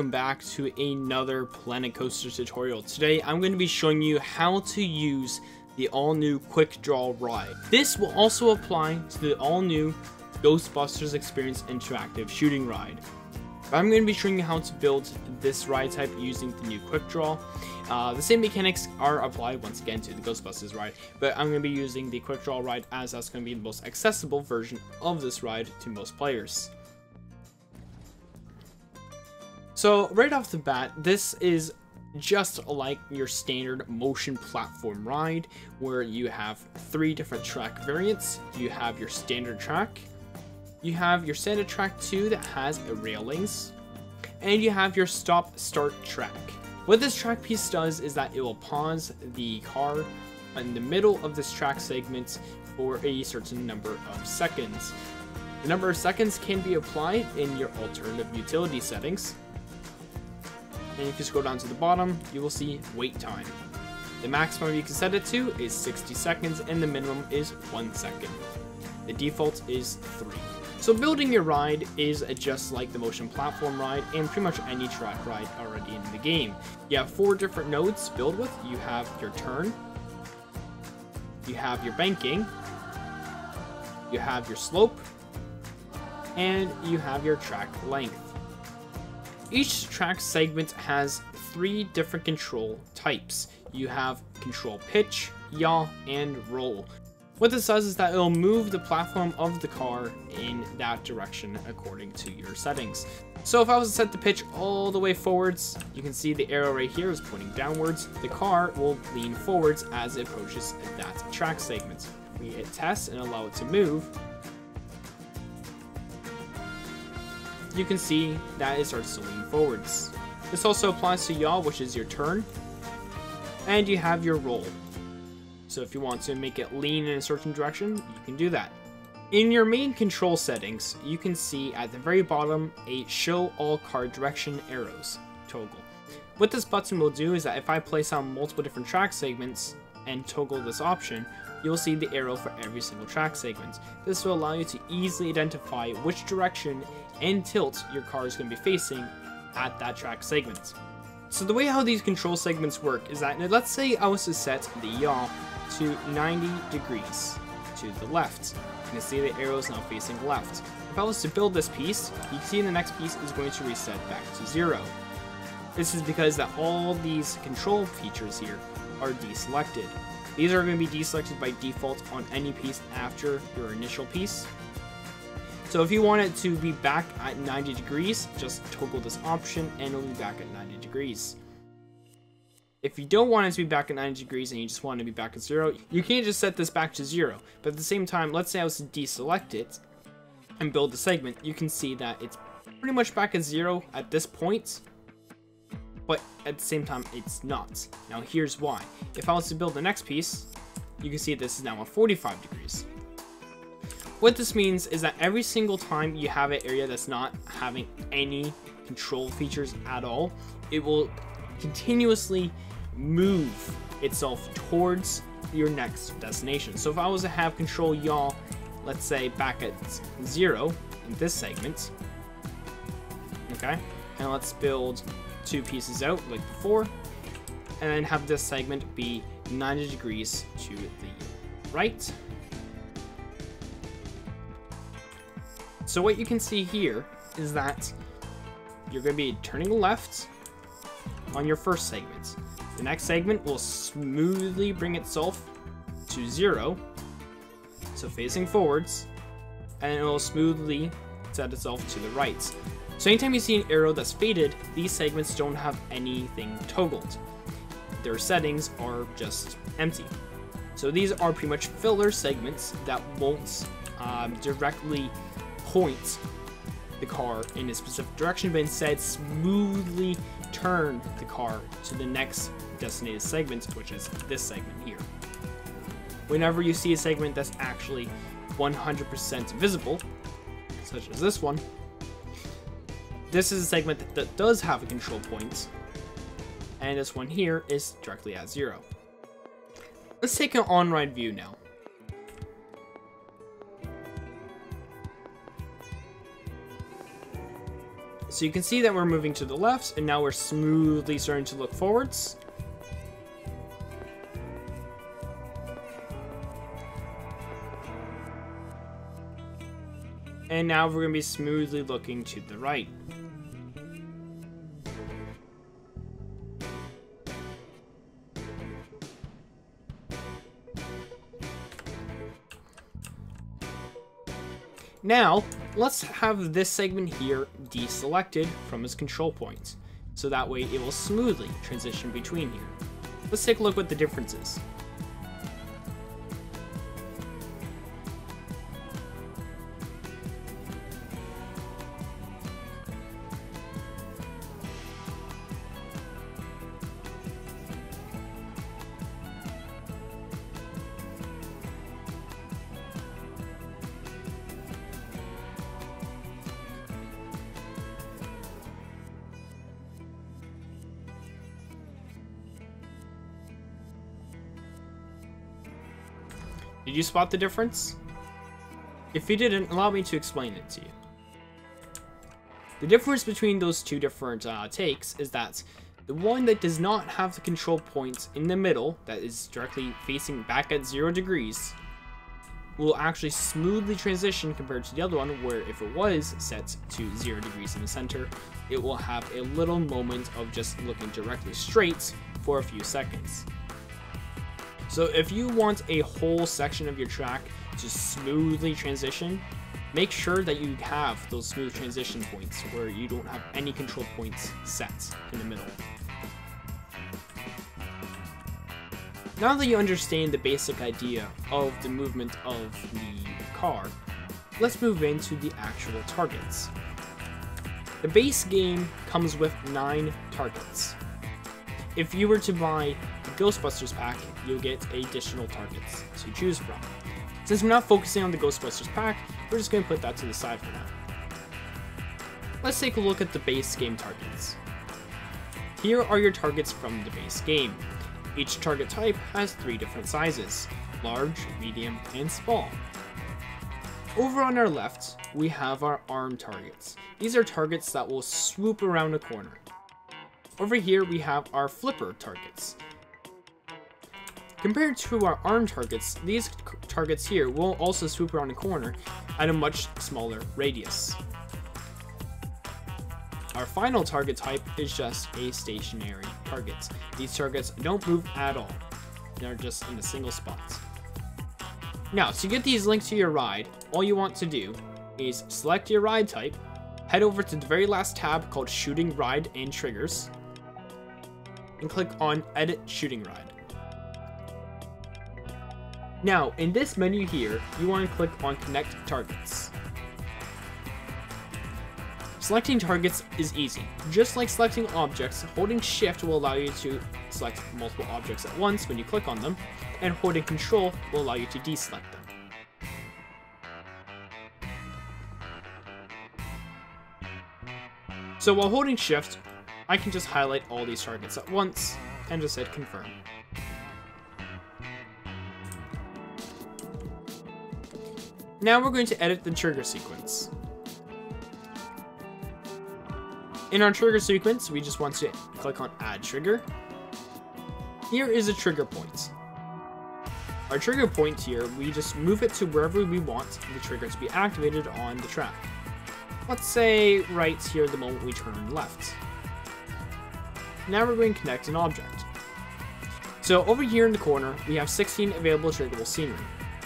welcome back to another Planet Coaster tutorial. Today I'm going to be showing you how to use the all-new Quick Draw ride. This will also apply to the all-new Ghostbusters Experience Interactive Shooting Ride. I'm going to be showing you how to build this ride type using the new Quick Draw. Uh, the same mechanics are applied once again to the Ghostbusters ride, but I'm going to be using the Quick Draw ride as that's going to be the most accessible version of this ride to most players. So right off the bat, this is just like your standard motion platform ride where you have three different track variants. You have your standard track, you have your standard track 2 that has railings, and you have your stop start track. What this track piece does is that it will pause the car in the middle of this track segment for a certain number of seconds. The number of seconds can be applied in your alternative utility settings, and if you scroll down to the bottom, you will see wait time. The maximum you can set it to is 60 seconds and the minimum is 1 second. The default is 3. So building your ride is just like the motion platform ride and pretty much any track ride already in the game. You have four different nodes to build with. You have your turn, you have your banking, you have your slope, and you have your track length. Each track segment has three different control types. You have control pitch, yaw, and roll. What this does is that it'll move the platform of the car in that direction according to your settings. So if I was to set the pitch all the way forwards, you can see the arrow right here is pointing downwards. The car will lean forwards as it approaches that track segment. We hit test and allow it to move, you can see that it starts to lean forwards. This also applies to yaw, which is your turn, and you have your roll. So if you want to make it lean in a certain direction, you can do that. In your main control settings, you can see at the very bottom a show all car direction arrows toggle. What this button will do is that if I place on multiple different track segments and toggle this option, you'll see the arrow for every single track segment. This will allow you to easily identify which direction and tilt your car is going to be facing at that track segment. So the way how these control segments work is that, let's say I was to set the yaw to 90 degrees to the left. You can see the arrow is now facing left. If I was to build this piece, you can see the next piece is going to reset back to zero. This is because that all these control features here are deselected. These are going to be deselected by default on any piece after your initial piece. So if you want it to be back at 90 degrees, just toggle this option and it'll be back at 90 degrees. If you don't want it to be back at 90 degrees and you just want it to be back at zero, you can just set this back to zero. But at the same time, let's say I was to deselect it and build the segment, you can see that it's pretty much back at zero at this point, but at the same time, it's not. Now here's why. If I was to build the next piece, you can see this is now at 45 degrees. What this means is that every single time you have an area that's not having any control features at all, it will continuously move itself towards your next destination. So if I was to have control yaw, let's say back at zero in this segment, okay, and let's build two pieces out like before, and then have this segment be 90 degrees to the right, So what you can see here is that you're going to be turning left on your first segment. The next segment will smoothly bring itself to zero, so facing forwards, and it will smoothly set itself to the right. So anytime you see an arrow that's faded, these segments don't have anything toggled. Their settings are just empty. So these are pretty much filler segments that won't um, directly point the car in a specific direction, but instead smoothly turn the car to the next designated segment, which is this segment here. Whenever you see a segment that's actually 100% visible, such as this one, this is a segment that does have a control point, and this one here is directly at zero. Let's take an on-ride view now. So you can see that we're moving to the left, and now we're smoothly starting to look forwards. And now we're going to be smoothly looking to the right. Now, let's have this segment here deselected from its control points, so that way it will smoothly transition between here. Let's take a look at the difference you spot the difference? If you didn't, allow me to explain it to you. The difference between those two different uh, takes is that the one that does not have the control points in the middle, that is directly facing back at zero degrees, will actually smoothly transition compared to the other one where if it was set to zero degrees in the center, it will have a little moment of just looking directly straight for a few seconds. So if you want a whole section of your track to smoothly transition, make sure that you have those smooth transition points where you don't have any control points set in the middle. Now that you understand the basic idea of the movement of the car, let's move into the actual targets. The base game comes with 9 targets. If you were to buy Ghostbusters pack, you'll get additional targets to choose from. Since we're not focusing on the Ghostbusters pack, we're just going to put that to the side for now. Let's take a look at the base game targets. Here are your targets from the base game. Each target type has three different sizes, large, medium, and small. Over on our left, we have our arm targets. These are targets that will swoop around a corner. Over here we have our flipper targets. Compared to our arm targets, these targets here will also swoop around a corner at a much smaller radius. Our final target type is just a stationary target. These targets don't move at all. They're just in a single spot. Now, to get these linked to your ride, all you want to do is select your ride type, head over to the very last tab called Shooting Ride and Triggers, and click on Edit Shooting Ride. Now, in this menu here, you want to click on Connect Targets. Selecting targets is easy. Just like selecting objects, holding shift will allow you to select multiple objects at once when you click on them, and holding control will allow you to deselect them. So while holding shift, I can just highlight all these targets at once and just hit confirm. Now we're going to edit the trigger sequence. In our trigger sequence, we just want to click on add trigger. Here is a trigger point. Our trigger point here, we just move it to wherever we want the trigger to be activated on the track. Let's say right here the moment we turn left. Now we're going to connect an object. So over here in the corner, we have 16 available triggerable scenery.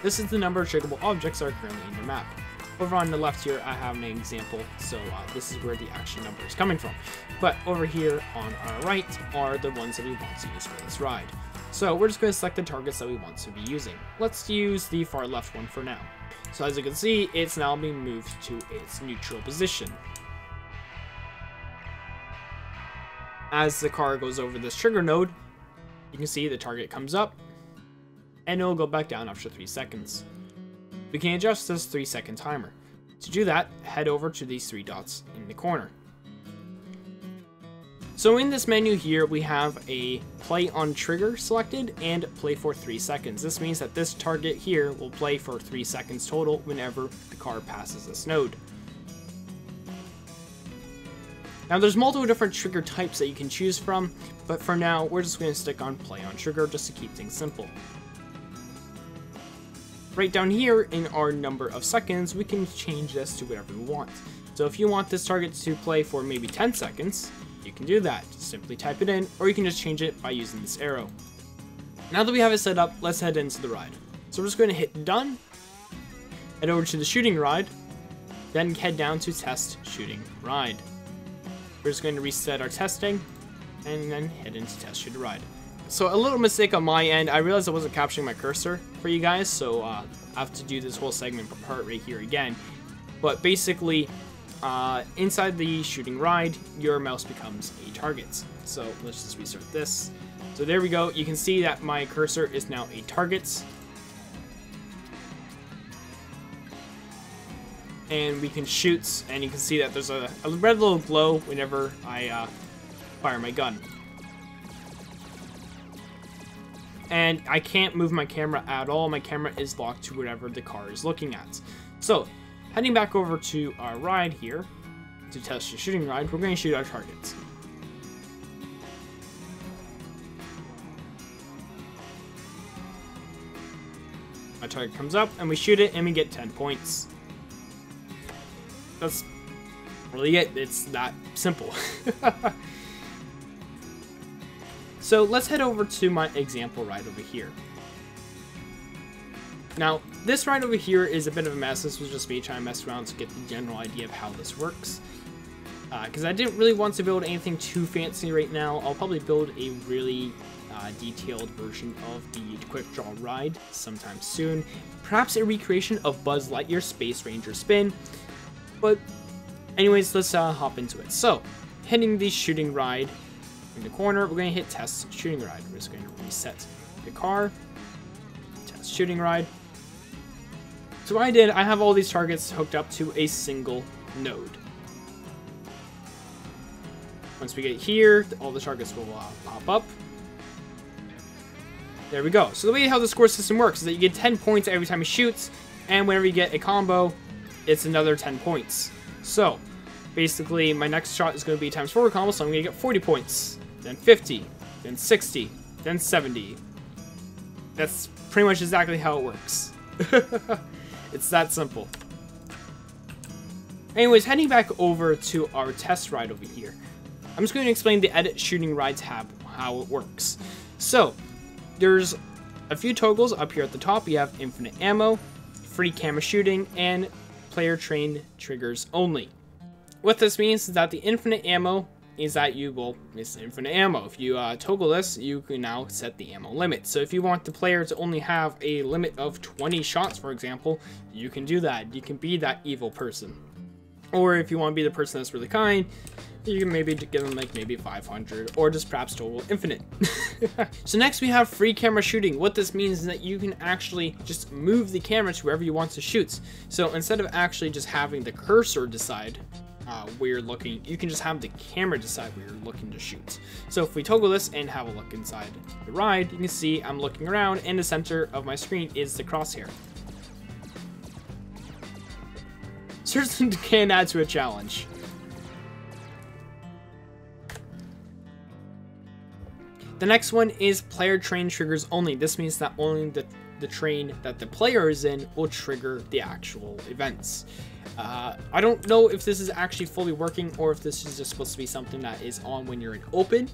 This is the number of triggable objects that are currently in your map. Over on the left here, I have an example, so uh, this is where the action number is coming from. But over here on our right are the ones that we want to use for this ride. So we're just going to select the targets that we want to be using. Let's use the far left one for now. So as you can see, it's now being moved to its neutral position. As the car goes over this trigger node, you can see the target comes up, and it'll go back down after 3 seconds. We can adjust this 3 second timer. To do that, head over to these three dots in the corner. So in this menu here, we have a play on trigger selected and play for 3 seconds. This means that this target here will play for 3 seconds total whenever the car passes this node. Now there's multiple different trigger types that you can choose from, but for now we're just going to stick on play on trigger just to keep things simple. Right down here in our number of seconds, we can change this to whatever we want. So if you want this target to play for maybe 10 seconds, you can do that. simply type it in, or you can just change it by using this arrow. Now that we have it set up, let's head into the ride. So we're just going to hit done, head over to the shooting ride, then head down to test shooting ride. We're just going to reset our testing, and then head into test shooting ride. So a little mistake on my end, I realized I wasn't capturing my cursor for you guys, so uh, I have to do this whole segment part right here again. But basically, uh, inside the shooting ride, your mouse becomes a target. So let's just restart this. So there we go. You can see that my cursor is now a target. And we can shoot, and you can see that there's a, a red little glow whenever I uh, fire my gun. And I can't move my camera at all. My camera is locked to whatever the car is looking at. So, heading back over to our ride here, to test the shooting ride, we're going to shoot our targets. Our target comes up, and we shoot it, and we get 10 points. That's really it. It's that simple. So let's head over to my example right over here. Now, this right over here is a bit of a mess. This was just me trying to mess around to get the general idea of how this works. Because uh, I didn't really want to build anything too fancy right now. I'll probably build a really uh, detailed version of the Quick Draw ride sometime soon. Perhaps a recreation of Buzz Lightyear Space Ranger Spin. But anyways, let's uh, hop into it. So, hitting the shooting ride in the corner, we're going to hit test shooting ride. We're just going to reset the car, test shooting ride. So what I did, I have all these targets hooked up to a single node. Once we get here, all the targets will uh, pop up. There we go. So the way how the score system works is that you get 10 points every time you shoots, and whenever you get a combo, it's another 10 points. So, basically, my next shot is going to be times 4 combo, so I'm going to get 40 points then 50, then 60, then 70. That's pretty much exactly how it works. it's that simple. Anyways, heading back over to our test ride over here. I'm just going to explain the edit shooting ride tab, how it works. So, there's a few toggles up here at the top. You have infinite ammo, free camera shooting, and player trained triggers only. What this means is that the infinite ammo is that you will miss infinite ammo. If you uh, toggle this, you can now set the ammo limit. So if you want the player to only have a limit of 20 shots, for example, you can do that. You can be that evil person. Or if you want to be the person that's really kind, you can maybe give them like maybe 500 or just perhaps total infinite. so next we have free camera shooting. What this means is that you can actually just move the camera to wherever you want to shoot. So instead of actually just having the cursor decide uh, where you're looking, you can just have the camera decide where you're looking to shoot. So if we toggle this and have a look inside the ride, you can see I'm looking around and the center of my screen is the crosshair. Certainly can add to a challenge. The next one is player train triggers only. This means that only the, the train that the player is in will trigger the actual events. Uh, I don't know if this is actually fully working or if this is just supposed to be something that is on when you're in open.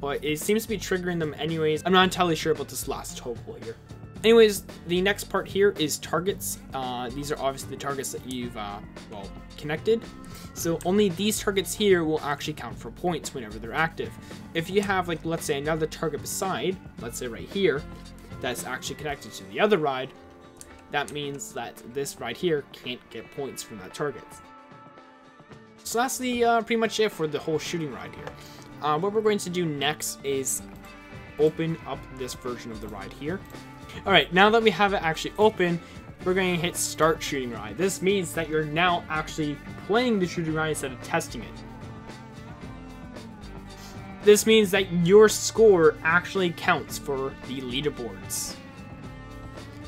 But it seems to be triggering them anyways. I'm not entirely sure about this last toggle here. Anyways, the next part here is targets. Uh, these are obviously the targets that you've, uh, well, connected. So only these targets here will actually count for points whenever they're active. If you have, like, let's say another target beside, let's say right here, that's actually connected to the other ride, that means that this right here can't get points from that target. So that's the uh, pretty much it for the whole shooting ride here. Uh, what we're going to do next is open up this version of the ride here. Alright, now that we have it actually open, we're going to hit start shooting ride. This means that you're now actually playing the shooting ride instead of testing it. This means that your score actually counts for the leaderboards.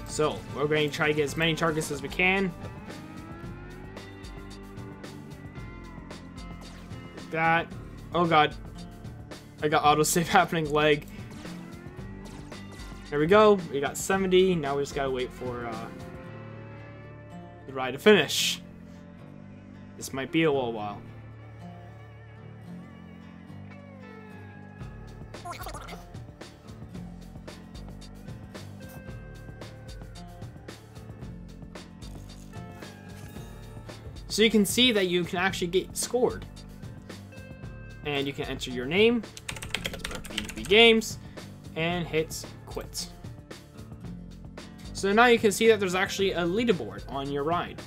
So, we're going to try to get as many targets as we can. that. Oh god. I got autosave happening leg. There we go. We got 70. Now we just gotta wait for uh, the ride to finish. This might be a little while. So you can see that you can actually get scored. And you can enter your name, Games, and hit quit. So now you can see that there's actually a leaderboard on your ride.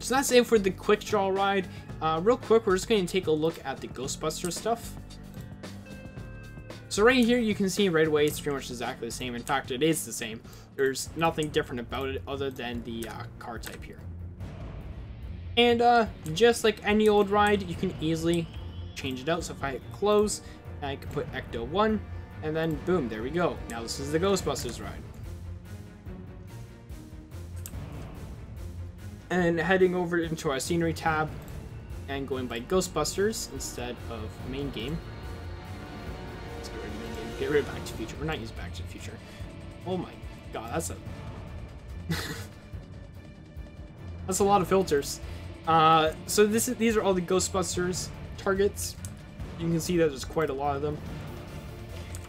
So that's it for the quick draw ride. Uh, real quick, we're just going to take a look at the Ghostbuster stuff. So right here, you can see right away it's pretty much exactly the same. In fact, it is the same. There's nothing different about it other than the uh, car type here. And uh, just like any old ride, you can easily change it out. So if I hit close, I can put Ecto 1, and then boom, there we go. Now this is the Ghostbusters ride. And heading over into our scenery tab and going by Ghostbusters instead of main game. Let's get rid of main game. Get rid of Back to the Future. We're not using Back to the Future. Oh my god, that's a that's a lot of filters. Uh, so this is these are all the Ghostbusters targets. You can see that there's quite a lot of them.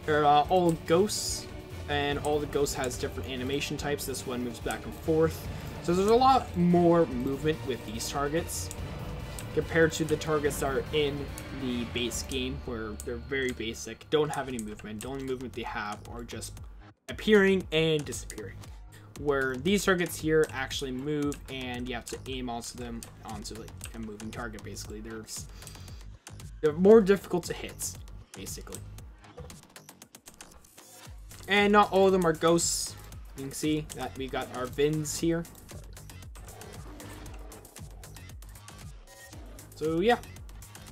They're uh, all ghosts, and all the ghosts has different animation types. This one moves back and forth. So there's a lot more movement with these targets compared to the targets that are in the base game where they're very basic, don't have any movement. The only movement they have are just appearing and disappearing. Where these targets here actually move and you have to aim onto them onto like a moving target basically. There's they're more difficult to hit, basically. And not all of them are ghosts. You can see that we got our Vins here. So yeah.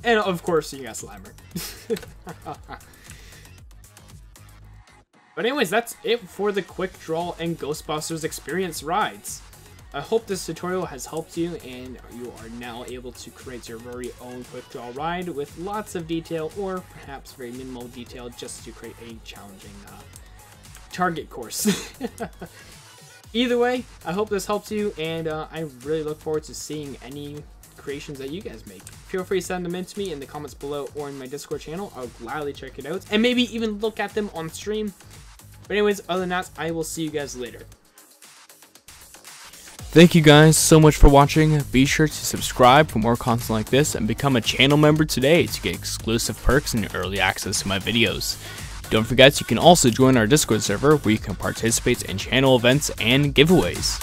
And of course you got Slimer. but anyways, that's it for the Quick Draw and Ghostbusters Experience rides. I hope this tutorial has helped you and you are now able to create your very own quick draw ride with lots of detail or perhaps very minimal detail just to create a challenging uh, target course. Either way, I hope this helps you and uh, I really look forward to seeing any creations that you guys make. Feel free to send them in to me in the comments below or in my Discord channel. I'll gladly check it out and maybe even look at them on stream. But anyways, other than that, I will see you guys later. Thank you guys so much for watching. Be sure to subscribe for more content like this and become a channel member today to get exclusive perks and early access to my videos. Don't forget you can also join our Discord server where you can participate in channel events and giveaways.